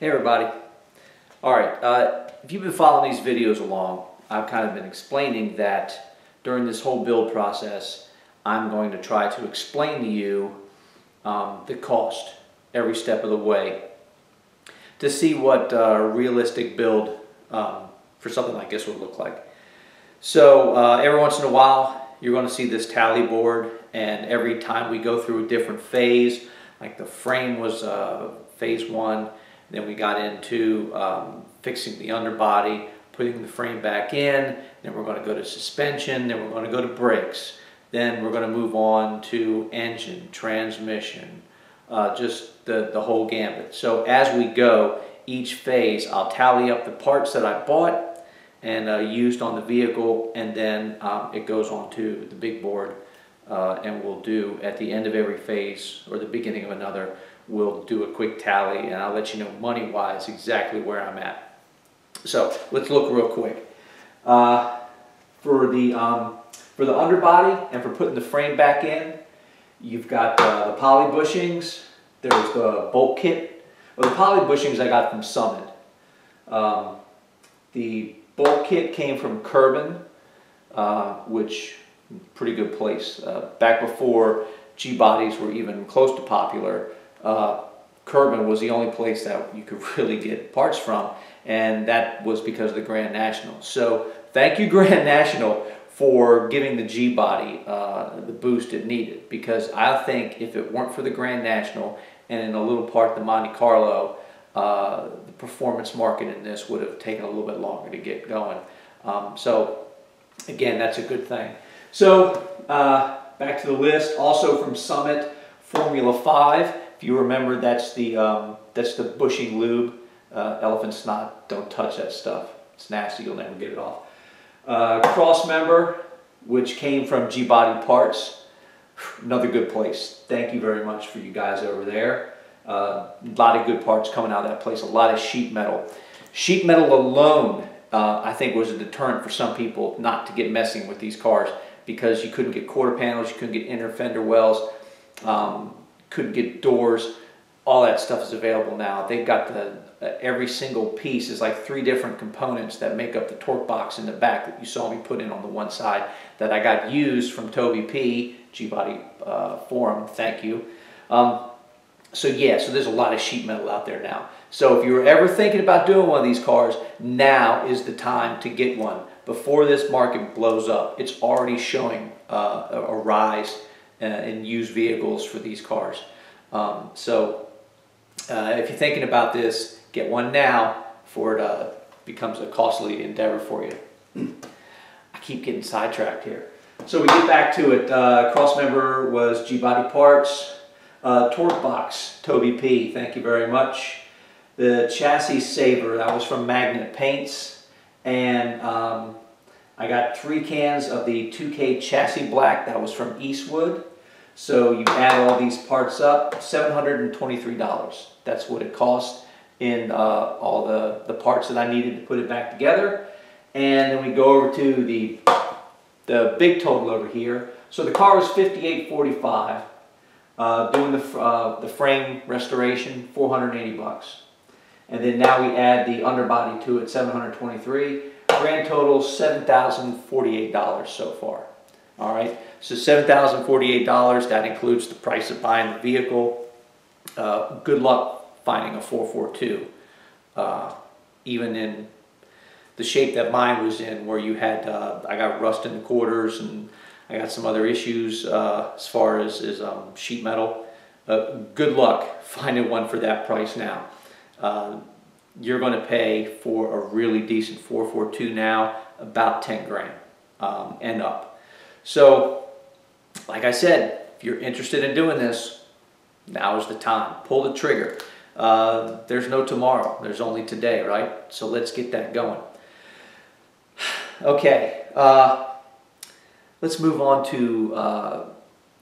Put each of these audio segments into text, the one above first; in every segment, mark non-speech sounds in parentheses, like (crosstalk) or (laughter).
Hey everybody. Alright, uh, if you've been following these videos along, I've kind of been explaining that during this whole build process, I'm going to try to explain to you um, the cost every step of the way to see what uh, a realistic build um, for something like this would look like. So uh, every once in a while, you're going to see this tally board and every time we go through a different phase, like the frame was uh, phase one, then we got into um, fixing the underbody, putting the frame back in, then we're going to go to suspension, then we're going to go to brakes, then we're going to move on to engine, transmission, uh, just the, the whole gambit. So as we go, each phase, I'll tally up the parts that I bought and uh, used on the vehicle, and then um, it goes on to the big board, uh, and we'll do at the end of every phase or the beginning of another, we'll do a quick tally and I'll let you know money-wise exactly where I'm at. So let's look real quick. Uh, for the um, for the underbody and for putting the frame back in, you've got uh, the poly bushings. There's the bolt kit. Well, the poly bushings I got from Summit. Um, the bolt kit came from Kirban, uh, which pretty good place. Uh, back before G bodies were even close to popular, uh, Kirban was the only place that you could (laughs) really get parts from, and that was because of the Grand National. So thank you, (laughs) Grand National, for giving the G body uh, the boost it needed. Because I think if it weren't for the Grand National and in a little part the Monte Carlo, uh, the performance market in this would have taken a little bit longer to get going. Um, so again, that's a good thing. So uh, back to the list. Also from Summit, Formula 5. If you remember, that's the, um, that's the bushing lube. Uh, elephant snot, don't touch that stuff. It's nasty, you'll never get it off. Uh, cross member, which came from G-Body Parts. Another good place. Thank you very much for you guys over there. Uh, a lot of good parts coming out of that place. A lot of sheet metal. Sheet metal alone, uh, I think, was a deterrent for some people not to get messing with these cars because you couldn't get quarter panels, you couldn't get inner fender wells. Um, couldn't get doors. All that stuff is available now. They've got the uh, every single piece is like three different components that make up the torque box in the back that you saw me put in on the one side that I got used from Toby P, G-Body uh, Forum, thank you. Um, so yeah, so there's a lot of sheet metal out there now. So if you were ever thinking about doing one of these cars, now is the time to get one. Before this market blows up, it's already showing uh, a rise uh, in used vehicles for these cars. Um, so uh, if you're thinking about this, get one now before it uh, becomes a costly endeavor for you. (clears throat) I keep getting sidetracked here. So we get back to it. Uh, cross member was G-Body Parts. Uh, torque box, Toby P, thank you very much. The chassis saver, that was from Magnet Paints. And um, I got three cans of the 2K chassis black, that was from Eastwood. So you add all these parts up, $723. That's what it cost in uh, all the, the parts that I needed to put it back together. And then we go over to the, the big total over here. So the car was 5845. Uh, doing the, uh, the frame restoration, 480 bucks. And then now we add the underbody to it, 723. Grand total, $7,048 so far. All right, so $7,048, that includes the price of buying the vehicle. Uh, good luck finding a 442, uh, even in the shape that mine was in, where you had, uh, I got rust in the quarters and I got some other issues uh, as far as, as um, sheet metal. Uh, good luck finding one for that price now. You're going to pay for a really decent 442 now about 10 grand um, and up. So, like I said, if you're interested in doing this, now is the time. Pull the trigger. Uh, there's no tomorrow. There's only today, right? So let's get that going. (sighs) Okay, uh, let's move on to uh,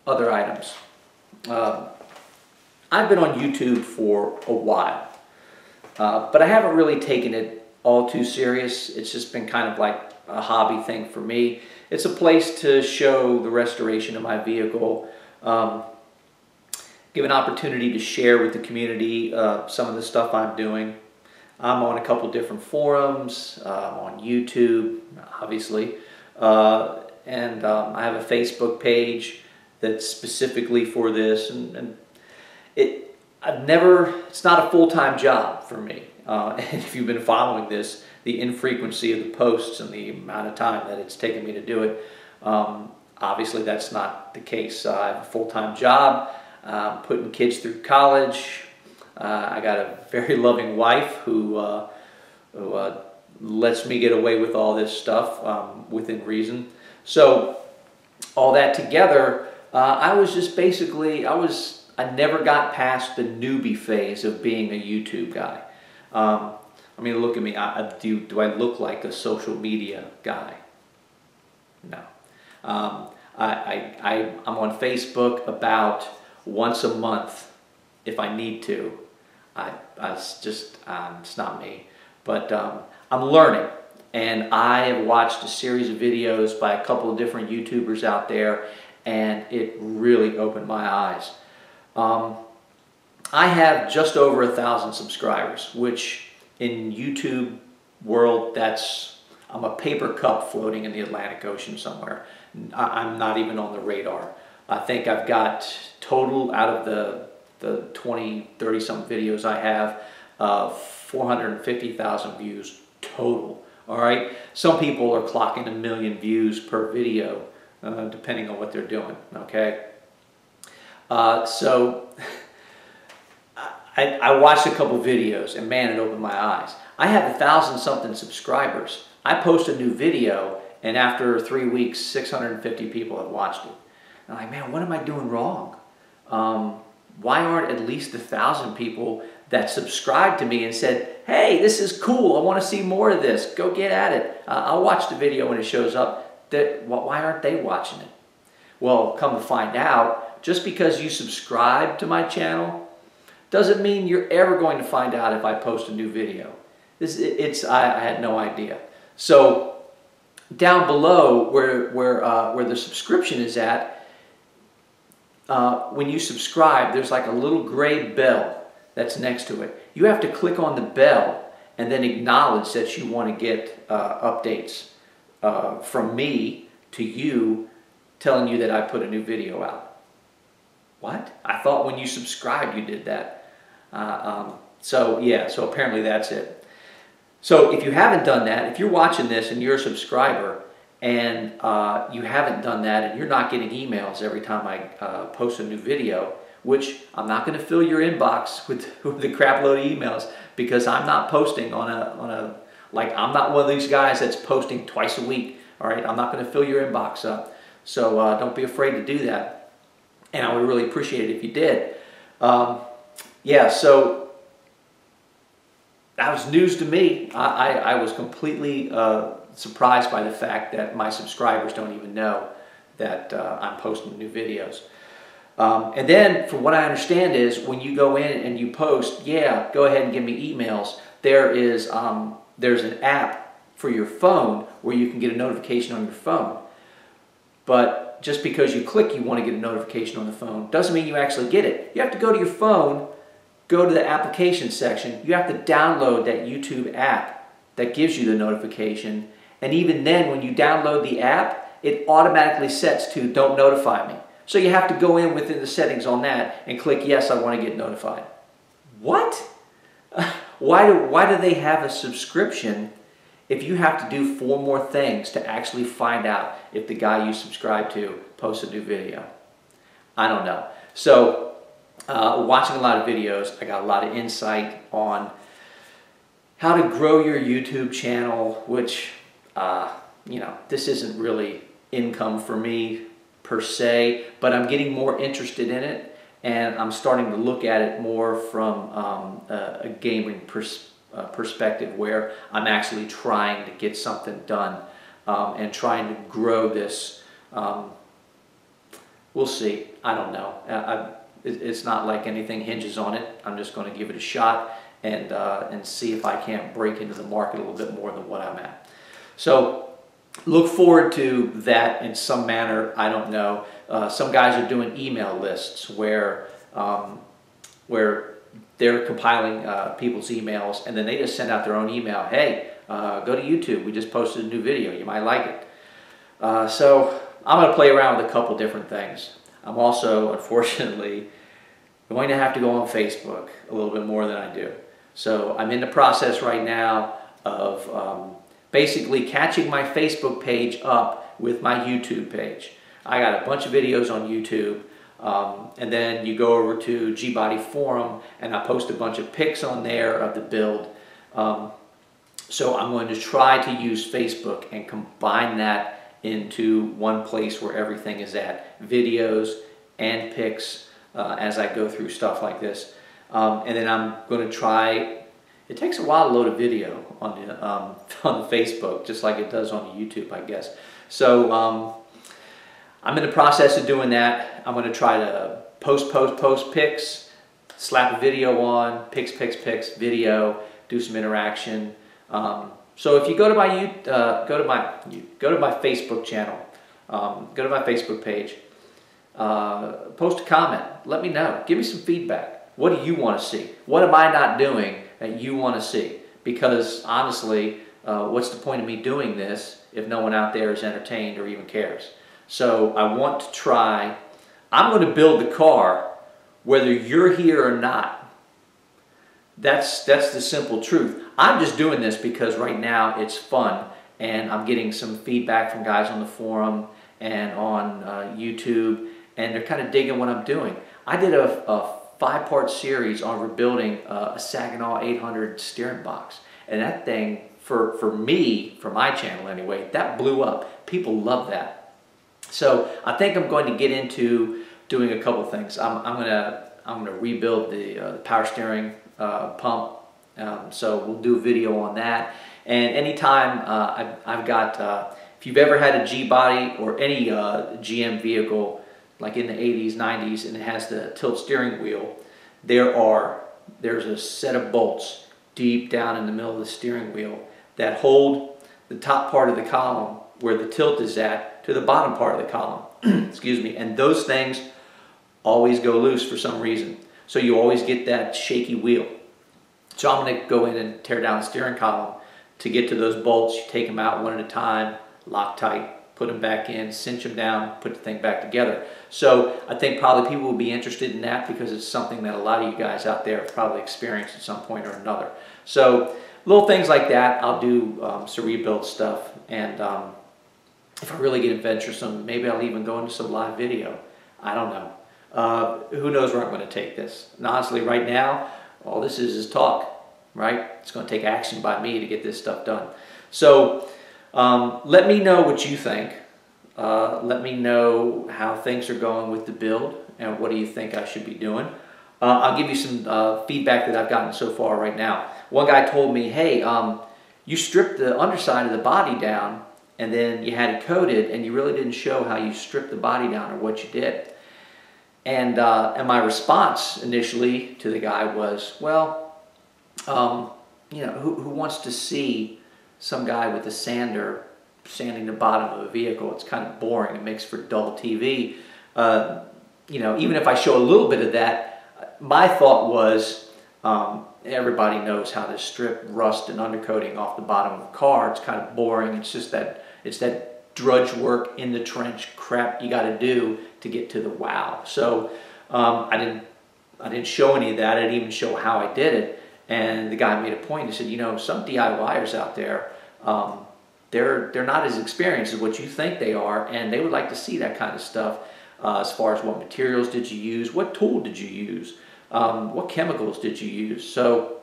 other items. Uh, I've been on YouTube for a while, uh, but I haven't really taken it all too serious. It's just been kind of like a hobby thing for me. It's a place to show the restoration of my vehicle, um, give an opportunity to share with the community uh, some of the stuff I'm doing. I'm on a couple different forums, uh, on YouTube, obviously, uh, and um, I have a Facebook page that's specifically for this, and, and it I've never it's not a full time job for me. Uh, (laughs) and if you've been following this, the infrequency of the posts and the amount of time that it's taken me to do it, um, obviously that's not the case. Uh, I have a full time job, putting kids through college, uh, I got a very (laughs) loving wife who, uh, who uh, lets me get away with all this stuff um, within reason. So all that together, uh, I was just basically, I was, I never got past the newbie phase of being a YouTube guy. Um, I mean, look at me. I, do, do I look like a social media guy? No. Um, I, I, I, I'm on Facebook about once a month if I need to. I, I just, um, it's not me. But um, I'm learning. And I have watched a series of videos by a couple of different YouTubers out there, and it really opened my eyes. Um, I have just over a thousand subscribers, which in YouTube world, that's, I'm a paper cup floating in the Atlantic Ocean somewhere. I'm not even on the radar. I think I've got total out of the the 20, 30 some videos I have, uh, 450,000 views total. All right. Some people are clocking a million views per video, uh, depending on what they're doing. Okay. Uh, so I, I watched a couple videos and man, it opened my eyes. I have a thousand something subscribers. I post a new video and after three weeks, 650 people have watched it. And I'm like, man, what am I doing wrong? Um, why aren't at least a thousand people that subscribed to me and said, hey, this is cool, I want to see more of this, go get at it. Uh, I'll watch the video when it shows up. That, why aren't they watching it? Well, come to find out, just because you subscribe to my channel doesn't mean you're ever going to find out if I post a new video. This, it's, I, I had no idea. So down below where, where, uh, where the subscription is at, uh, when you subscribe, there's like a little gray bell that's next to it. You have to click on the bell and then acknowledge that you want to get uh, updates uh, from me to you telling you that I put a new video out. What? I thought when you subscribed you did that. Uh, um, so yeah, so apparently that's it. So if you haven't done that, if you're watching this and you're a subscriber, and uh, you haven't done that and you're not getting emails every time I uh, post a new video, which I'm not going to fill your inbox (laughs) with, with the crap load of emails because I'm not posting on a, on a, like I'm not one of these guys that's posting twice a week, all right? I'm not going to fill your inbox up. So uh, don't be afraid to do that. And I would really appreciate it if you did. Um, yeah, so that was news to me. I, I, I was completely uh, surprised by the fact that my subscribers don't even know that uh, I'm posting new videos. Um, and then, from what I understand, is when you go in and you post, yeah, go ahead and give me emails. There is um, there's an app for your phone where you can get a notification on your phone. But just because you click, you want to get a notification on the phone doesn't mean you actually get it. You have to go to your phone, go to the application section. You have to download that YouTube app that gives you the notification and even then, when you download the app, it automatically sets to don't notify me. So you have to go in within the settings on that and click yes, I want to get notified. What? (laughs) why, do, why do they have a subscription if you have to do four more things to actually find out if the guy you subscribe to posts a new video? I don't know. So, uh, watching a lot of videos, I got a lot of insight on how to grow your YouTube channel, which uh, you know, this isn't really income for me per se, but I'm getting more interested in it and I'm starting to look at it more from um, a, a, gaming pers uh, perspective where I'm actually trying to get something done um, and trying to grow this. Um, we'll see. I don't know. I, I, it's not like anything hinges on it. I'm just going to give it a shot and, uh, and see if I can't break into the market a little bit more than what I'm at. So look forward to that in some manner. I don't know. Uh, some guys are doing email lists where um, where they're compiling uh, people's emails and then they just send out their own email. Hey, uh, go to YouTube. We just posted a new video. You might like it. Uh, so I'm going to play around with a couple different things. I'm also, (laughs) unfortunately, going to have to go on Facebook a little bit more than I do. So I'm in the process right now of um, basically catching my Facebook page up with my YouTube page. I got a bunch of videos on YouTube. Um, and then you go over to G-Body Forum and I post a bunch of pics on there of the build. Um, so I'm going to try to use Facebook and combine that into one place where everything is at. Videos and pics uh, as I go through stuff like this. Um, and then I'm going to try, it takes a while to load a video on the, um, (laughs) on Facebook, just like it does on YouTube, I guess. So um, I'm in the process of doing that. I'm going to try to post, post, post pics, slap a video on, pics, pics, pics, video, do some interaction. Um, so if you go to my uh, go to my go to my Facebook channel, um, go to my Facebook page, uh, post a comment. Let me know. Give me some feedback. What do you want to see? What am I not doing that you want to see? Because honestly, uh, what's the point of me doing this if no one out there is entertained or even cares? So I want to try. I'm going to build the car whether you're here or not. That's that's the simple truth. I'm just doing this because right now it's fun and I'm getting some feedback from guys on the forum and on uh, YouTube and they're kind of digging what I'm doing. I did a, a five-part series on rebuilding uh, a Saginaw 800 steering box and that thing for, for me, for my channel anyway, that blew up. People love that. So I think I'm going to get into doing a couple things. I'm, I'm gonna I'm gonna rebuild the, uh, the power steering uh, pump. Um, so we'll do a video on that. And anytime uh, I've, I've, got, uh, if you've ever had a G-body or any uh, GM vehicle, like in the 80s, 90s, and it has the tilt steering wheel, there are, there's a set of bolts deep down in the middle of the steering wheel that hold the top part of the column where the tilt is at to the bottom part of the column. (clears throat) Excuse me. And those things always go loose for some reason. So you always get that shaky wheel. So I'm going to go in and tear down the steering column. To get to those bolts, you take them out one at a time, Loctite, put them back in, cinch them down, put the thing back together. So I think probably people will be interested in that because it's something that a lot of you guys out there have probably experienced at some point or another. So little things like that, I'll do um, some rebuild stuff. And um, if I really get adventuresome, maybe I'll even go into some live video. I don't know. Uh, who knows where I'm going to take this? And honestly, right now, all this is is talk, right? It's going to take action by me to get this stuff done. So um, let me know what you think. Uh, let me know how things are going with the build and what do you think I should be doing. Uh, I'll give you some uh, feedback that I've gotten so far right now. One guy told me, hey, um, you stripped the underside of the body down and then you had it coated and you really didn't show how you stripped the body down or what you did. And, uh, and my response initially to the guy was, well, um, you know, who, who wants to see some guy with a sander sanding the bottom of a vehicle? It's kind of boring. It makes for dull TV. Uh, you know, even if I show a little bit of that, my thought was um, everybody knows how to strip rust and undercoating off the bottom of a car. It's kind of boring. It's just that, it's that drudge work in the trench crap you got to do to get to the wow. So um, I didn't I didn't show any of that. I didn't even show how I did it. And the guy made a point. He said, you know, some DIYers out there, um, they're they're not as experienced as what you think they are, and they would like to see that kind of stuff. Uh, as far as what materials did you use, what tool did you use, um, what chemicals did you use. So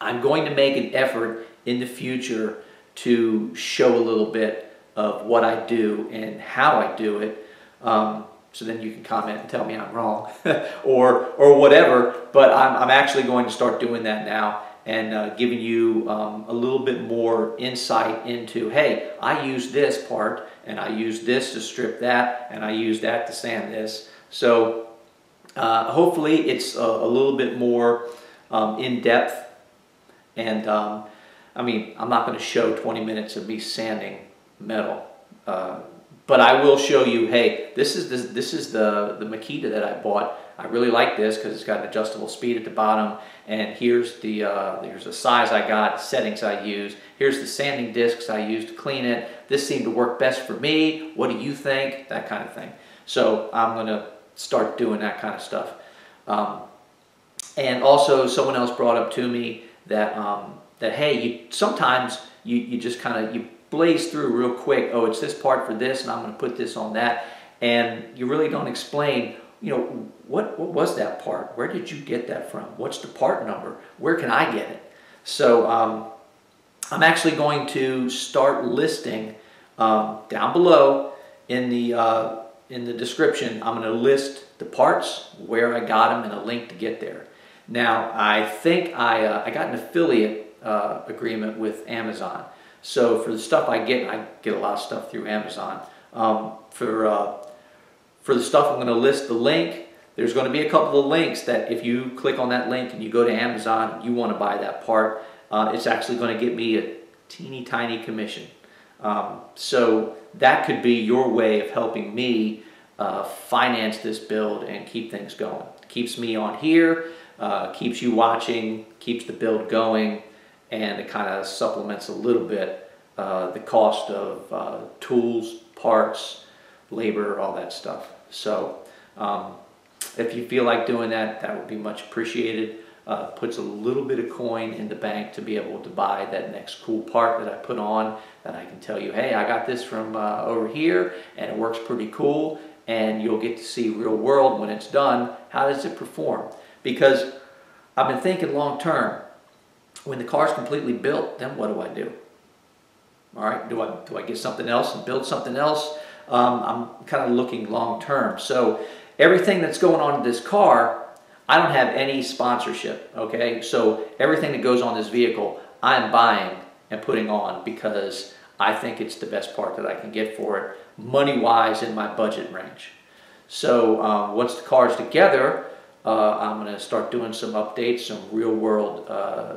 I'm going to make an effort in the future to show a little bit of what I do and how I do it. Um, so then you can comment and tell me I'm wrong (laughs) or, or whatever. But I'm, I'm actually going to start doing that now and uh, giving you um, a little bit more insight into, hey, I use this part and I use this to strip that and I use that to sand this. So uh, hopefully it's a, a, little bit more um, in depth and um, I mean, I'm not going to show 20 minutes of me sanding metal. Uh, but I will show you, hey, this is the, this is the, the Makita that I bought. I really like this because it's got an adjustable speed at the bottom. And here's the, uh, here's the size I got, settings I use. Here's the sanding discs I use to clean it. This seemed to work best for me. What do you think? That kind of thing. So I'm going to start doing that kind of stuff. Um, and also someone else brought up to me that, um, that hey, you, sometimes you, you just kind of, you blaze through real quick, oh, it's this part for this, and I'm going to put this on that. And you really don't explain, you know, what, what was that part? Where did you get that from? What's the part number? Where can I get it? So um, I'm actually going to start listing um, down below in the, uh, in the description, I'm going to list the parts, where I got them, and a link to get there. Now, I think I, uh, I got an affiliate uh, agreement with Amazon. So for the stuff I get, I get a lot of stuff through Amazon. Um, for, uh, for the stuff I'm going to list the link, there's going to be a couple of links that if you click on that link and you go to Amazon you want to buy that part, uh, it's actually going to get me a teeny tiny commission. Um, so that could be your way of helping me uh, finance this build and keep things going. Keeps me on here, uh, keeps you watching, keeps the build going, and it kind of supplements a little bit uh, the cost of uh, tools, parts, labor, all that stuff. So um, if you feel like doing that, that would be much appreciated. Uh, puts a little bit of coin in the bank to be able to buy that next cool part that I put on that I can tell you, hey, I got this from uh, over here and it works pretty cool and you'll get to see real world when it's done, how does it perform? Because I've been thinking long term, when the car's completely built, then what do I do? All right, do I, do I get something else and build something else? Um, I'm kind of looking long term. So everything that's going on in this car, I don't have any sponsorship, okay? So everything that goes on this vehicle, I'm buying and putting on because I think it's the best part that I can get for it, money-wise in my budget range. So um, once the car's together, uh, I'm going to start doing some updates, some real-world uh,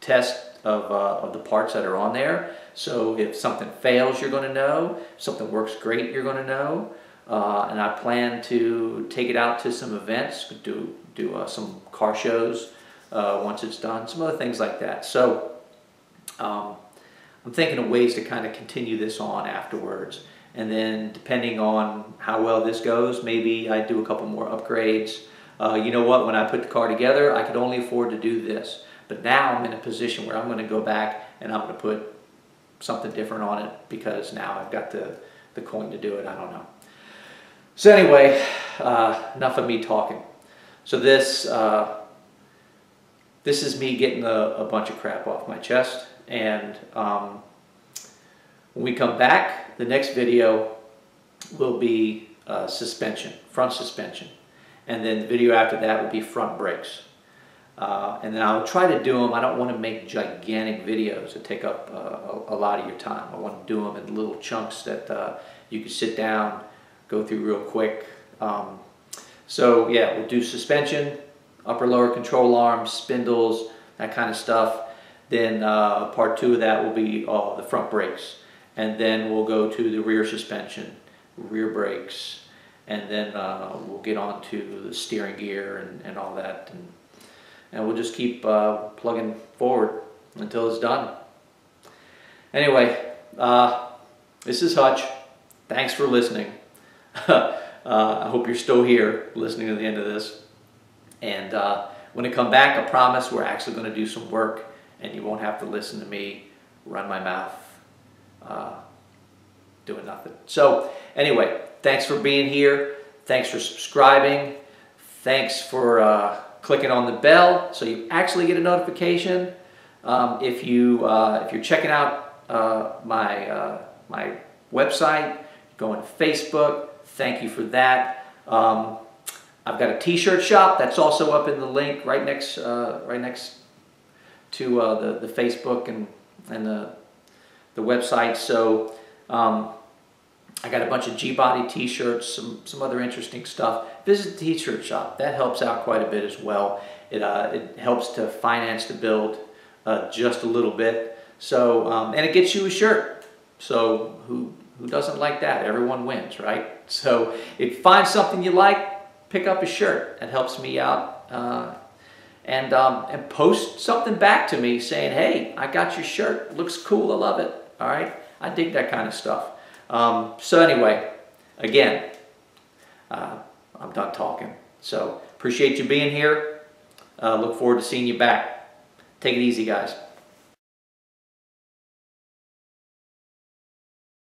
test of, uh, of the parts that are on there. So if something fails, you're going to know. If something works great, you're going to know. Uh, and I plan to take it out to some events, do, do uh, some car shows uh, once it's done, some other things like that. So um, I'm thinking of ways to kind of continue this on afterwards. And then depending on how well this goes, maybe I do a couple more upgrades. Uh, you know what, when I put the car together, I could only afford to do this. But now I'm in a position where I'm going to go back and I'm going to put something different on it because now I've got the, the coin to do it. I don't know. So anyway, uh, enough of me talking. So this, uh, this is me getting a, a, bunch of crap off my chest. And um, when we come back, the next video will be uh, suspension, front suspension. And then the video after that will be front brakes. Uh, and then I'll try to do them. I don't want to make gigantic videos that take up uh, a, a, lot of your time. I want to do them in little chunks that uh, you can sit down, go through real quick. Um, so yeah, we'll do suspension, upper lower control arms, spindles, that kind of stuff. Then uh, part two of that will be uh, the front brakes. And then we'll go to the rear suspension, rear brakes, and then uh, we'll get on to the steering gear and, and all that. And, and we'll just keep uh, plugging forward until it's done. Anyway, uh, this is Hutch. Thanks for listening. (laughs) uh, I hope you're still here listening to the end of this. And uh, when I come back, I promise we're actually going to do some work and you won't have to listen to me run my mouth uh, doing nothing. So anyway, thanks for being here. Thanks for subscribing. Thanks for uh, clicking on the bell so you actually get a notification. Um, if, you, uh, if you're checking out uh, my, uh, my website, going to Facebook, thank you for that. Um, I've got a t-shirt shop that's also up in the link right next, uh, right next to uh, the, the Facebook and, and the, the website. So um, I got a bunch of G-Body t-shirts, some, some other interesting stuff. Visit the t-shirt shop. That helps out quite a bit as well. It, uh, it helps to finance the build uh, just a little bit. So, um, and it gets you a shirt. So who, who doesn't like that? Everyone wins, right? So if you find something you like, pick up a shirt. That helps me out. Uh, and, um, and post something back to me saying, hey, I got your shirt. Looks cool. I love it. All right. I dig that kind of stuff. Um, so anyway, again, uh, I'm done talking. So appreciate you being here. Uh, look forward to seeing you back. Take it easy, guys.